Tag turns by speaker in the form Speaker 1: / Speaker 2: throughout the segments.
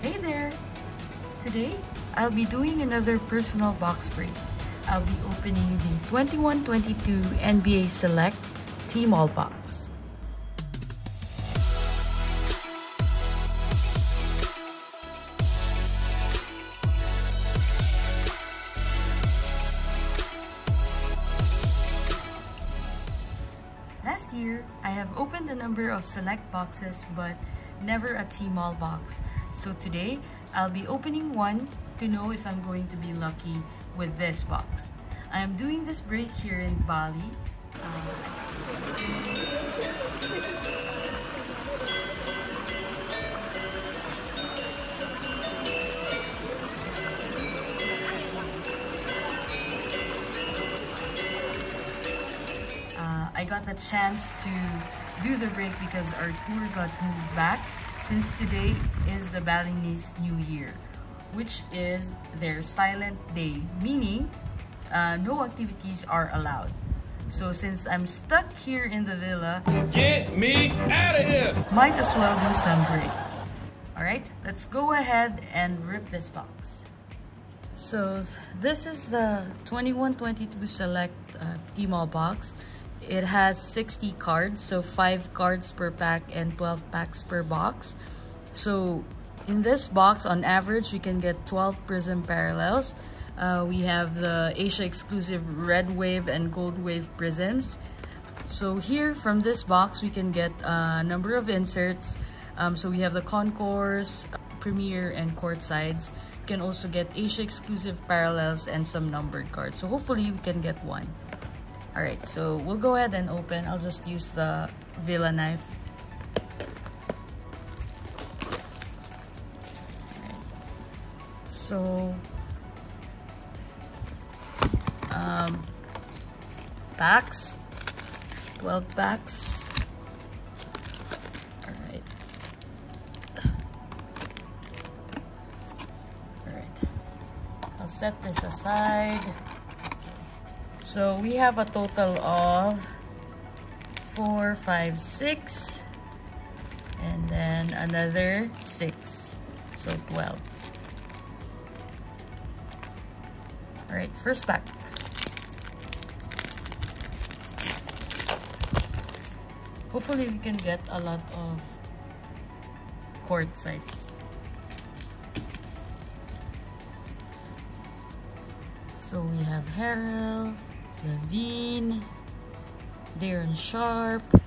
Speaker 1: Hey there! Today, I'll be doing another personal box break. I'll be opening the 21-22 NBA Select T-Mall box. Last year, I have opened a number of select boxes but never a T-Mall box. So today, I'll be opening one to know if I'm going to be lucky with this box. I am doing this break here in Bali. Uh, I got the chance to do the break because our tour got moved back since today is the Balinese New Year, which is their silent day, meaning uh, no activities are allowed. So since I'm stuck here in the villa,
Speaker 2: Get me out of here!
Speaker 1: might as well do some break. Alright, let's go ahead and rip this box. So this is the 2122 Select uh, T-Mall box. It has 60 cards, so 5 cards per pack and 12 packs per box. So in this box, on average, we can get 12 prism parallels. Uh, we have the Asia exclusive red wave and gold wave prisms. So here from this box, we can get a number of inserts. Um, so we have the concourse, premier, and court sides. We can also get Asia exclusive parallels and some numbered cards. So hopefully we can get one. Alright, so we'll go ahead and open. I'll just use the Villa knife. So, um, packs, 12 packs. Alright. Alright. I'll set this aside. So we have a total of four, five, six, and then another six. So 12. Alright, first pack. Hopefully we can get a lot of court sides. So we have Harrell, LaVine, Day'Ron Sharpe.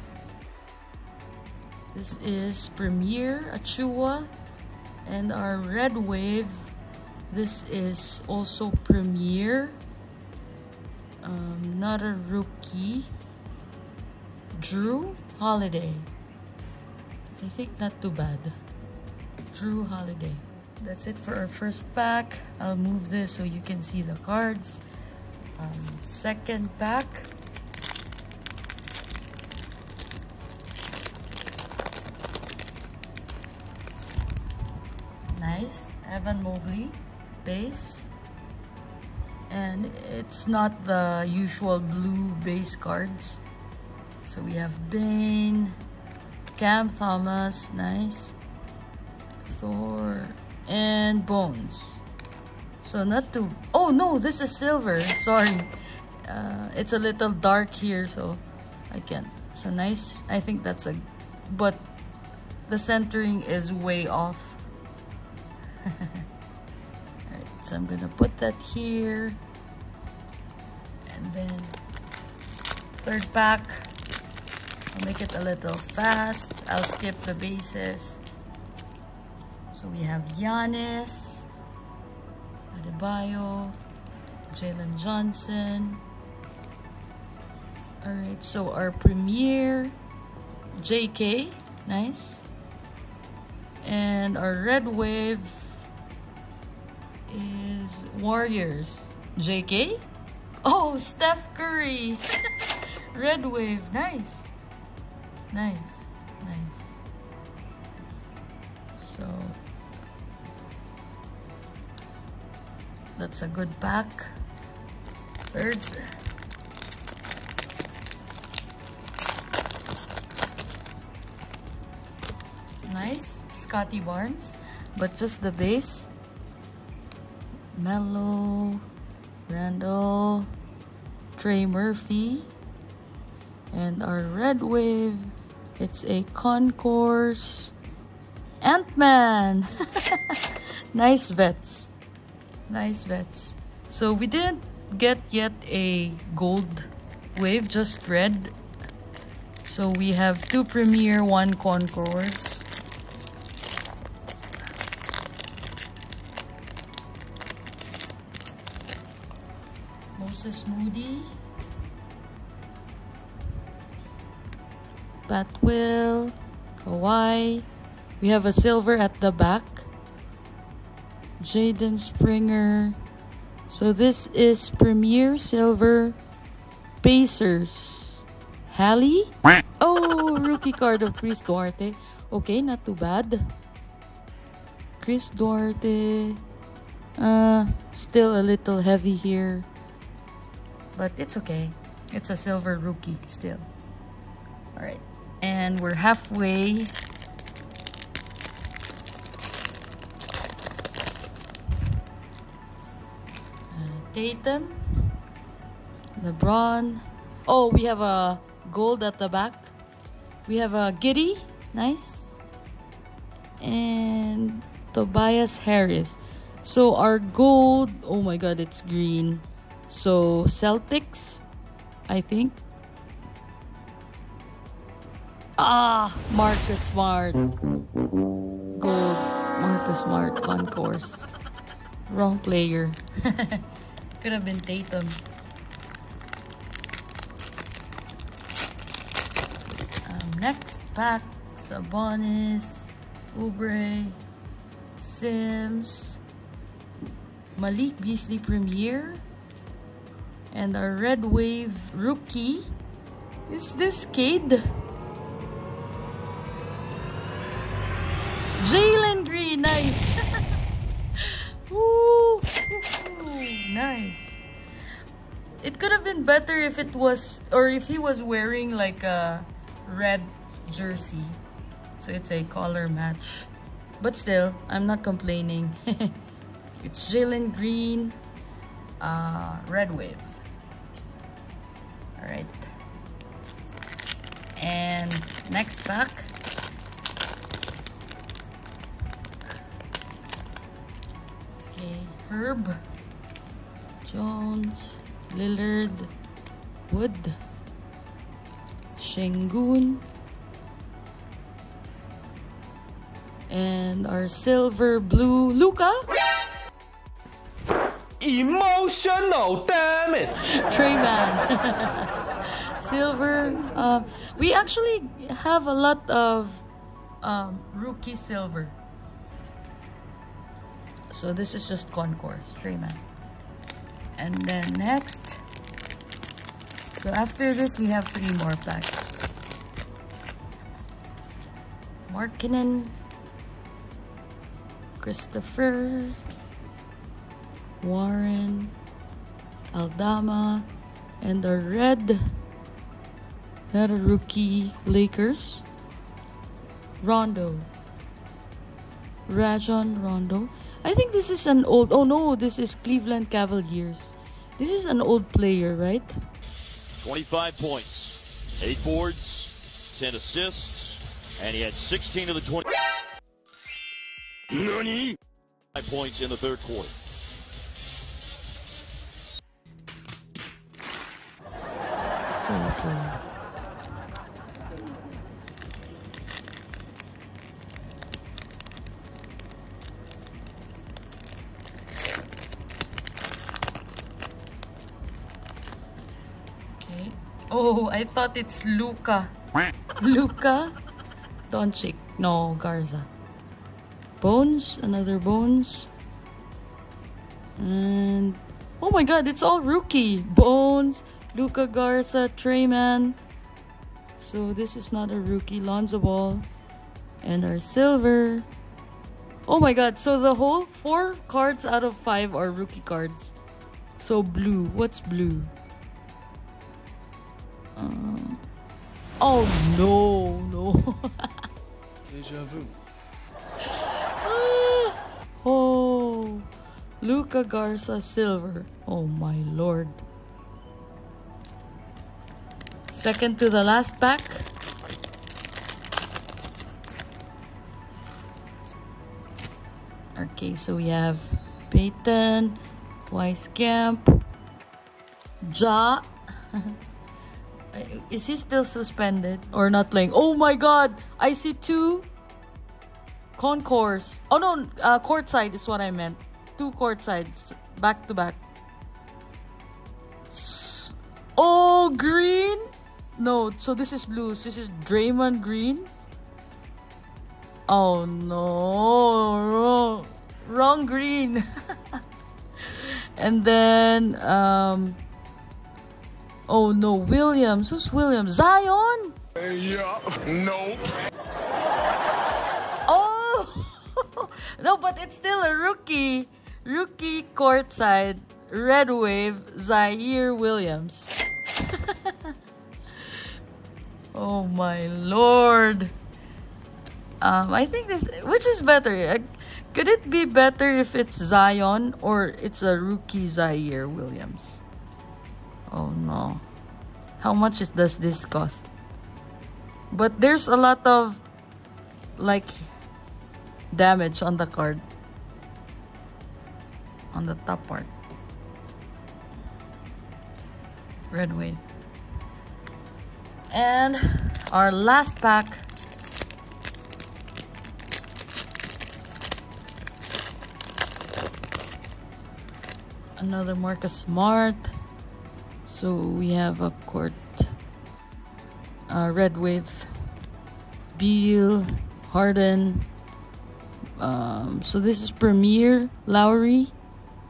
Speaker 1: This is Premier Achiuwa. And our Red Wave, this is also Premier. Um, not a rookie. Jrue Holiday. I think not too bad. Jrue Holiday. That's it for our first pack. I'll move this so you can see the cards. Um, second pack. Nice. Evan Mobley. Base. And it's not the usual blue base cards. So we have Bane, Cam Thomas, nice. Thor, and Bones. So not too... Oh no, this is silver. Sorry. Uh, it's a little dark here, so I can't. So nice. I think that's a... But the centering is way off. Alright, so I'm gonna put that here. And then third pack. I'll make it a little fast. I'll skip the bases. So we have Giannis, Adebayo, Jalen Johnson. Alright, so our premier, JK, nice. And our red wave is Warriors, JK. Oh, Steph Curry, red wave. Nice, nice. That's a good pack. Third. Nice. Scottie Barnes. but just the base. Melo, Randle, Trey Murphy, and our red wave. It's a concourse Ant-Man. nice vets. Nice vets. So we didn't get yet a gold wave, just red. So we have two Premier, one Concourse. Moses Moody. Batwill. Kawhi. We have a silver at the back. Jaden Springer. So this is Premier Silver Pacers. Hallie? Oh, rookie card of Chris Duarte. Okay, not too bad. Chris Duarte. Uh, still a little heavy here. But it's okay. It's a silver rookie still. Alright. And we're halfway Tatum, LeBron. Oh, we have a gold at the back. We have a Giddey, nice. And Tobias Harris. So our gold, oh my god, it's green. So Celtics, I think. Ah, Marcus Smart. Gold. Marcus Smart concourse. Wrong player. Could have been Tatum. Um, next pack, Sabonis, Oubre, Sims, Malik Beasley Premier, and our Red Wave rookie. Is this kid. Jalen Green, nice. Woo! Nice. It could have been better if it was, or if he was wearing like a red jersey. So it's a color match. But still, I'm not complaining. it's Jalen Green, uh, Red Wave. Alright. And next pack. Okay, Herb. Jones, Lillard, Wood, Sengun, and our silver blue Luka.
Speaker 2: Emotional, damn it!
Speaker 1: Tre Mann. silver. Uh, we actually have a lot of um, rookie silver. So this is just concourse, Tre Mann and then next. So after this we have three more packs. Markkanen Christopher Warren Aldama and the red not a rookie Lakers Rondo. Rajon Rondo I think this is an old. Oh no, this is Cleveland Cavaliers. This is an old player, right?
Speaker 3: 25 points, 8 boards, 10 assists, and he had 16 of the 20. Nani? 5 points in the third quarter.
Speaker 1: So, Oh, I thought it's Luka. Luka? Doncic. No, Garza. Bones? Another Bones? And... Oh my god, it's all rookie. Bones, Luka Garza, Tre Mann. So this is not a rookie. Lonzo Ball. And our silver. Oh my god, so the whole four cards out of five are rookie cards. So blue. What's blue? Um, oh no, no.
Speaker 2: Deja vu.
Speaker 1: Ah, Luka Garza silver. Oh my lord. Second to the last pack. Okay, so we have Payton, Wieskamp, Ja. Is he still suspended or not playing? Oh my god! I see two concourse. Oh no, uh, courtside is what I meant. Two court sides back to back. Oh, green? No, so this is blues. This is Draymond Green. Oh no, wrong, wrong green. and then, um, oh no, Williams. Who's Williams? Zion?
Speaker 2: Yeah, nope.
Speaker 1: Oh, no, but it's still a rookie. Rookie courtside, Red Wave, Ziaire Williams. oh my lord. Um, I think this, which is better? Uh, could it be better if it's Zion or it's a rookie Ziaire Williams? Oh no. How much is, does this cost? But there's a lot of like damage on the card on the top part. Red wave. And our last pack. Another Marcus Smart. So we have a court. Uh, red wave. Beal. Harden. Um, so this is Premier Lowry.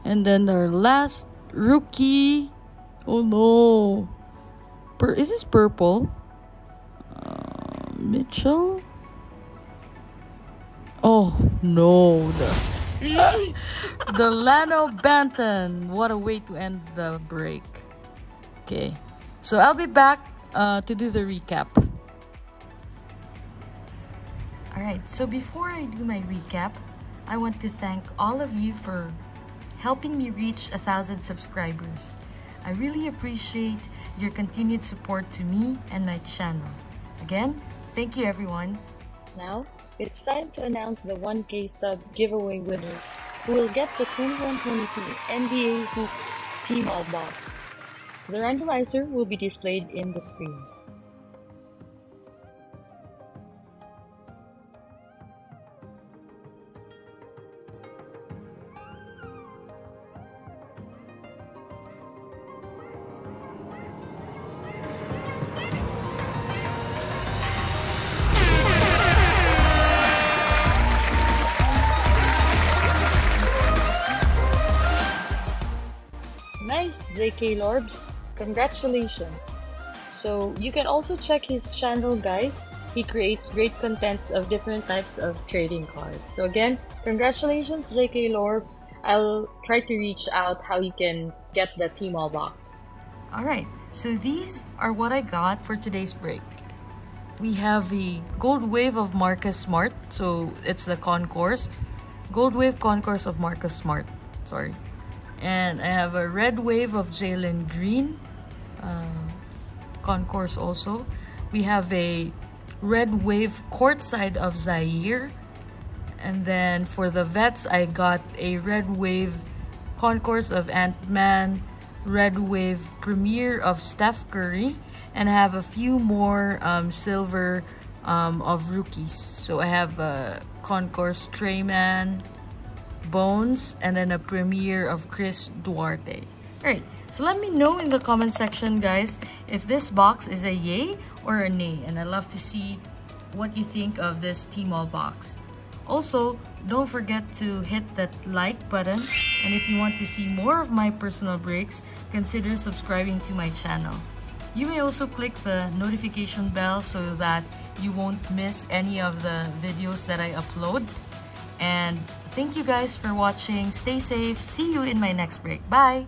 Speaker 1: And then our last rookie. Oh no. Is this purple? Uh, Mitchell? Oh no. The, Dalano Banton. What a way to end the break. Okay. So I'll be back uh, to do the recap. Alright, so before I do my recap, I want to thank all of you for helping me reach a thousand subscribers. I really appreciate your continued support to me and my channel. Again, thank you everyone.
Speaker 4: Now, it's time to announce the 1K sub giveaway winner who will get the 21-22 NBA Hoops T-Mall box. The randomizer will be displayed in the screen. JK Lorbs. Congratulations. So you can also check his channel guys. He creates great contents of different types of trading cards. So again, congratulations JK Lorbs. I'll try to reach out how you can get the T-Mall box.
Speaker 1: Alright, so these are what I got for today's break. We have the Gold Wave of Marcus Smart, so it's the concourse. Gold Wave Concourse of Marcus Smart, sorry. And I have a red wave of Jalen Green uh, concourse also. We have a red wave courtside of Ziaire. And then for the vets, I got a red wave concourse of Ant-Man, red wave premiere of Steph Curry, and I have a few more um, silver um, of rookies. So I have a concourse Tre Mann, Bones, and then a premiere of Chris Duarte. Alright, so let me know in the comment section, guys, if this box is a yay or a nay. And I'd love to see what you think of this T-Mall box. Also, don't forget to hit that like button. And if you want to see more of my personal breaks, consider subscribing to my channel. You may also click the notification bell so that you won't miss any of the videos that I upload. And Thank you guys for watching. Stay safe. See you in my next break. Bye!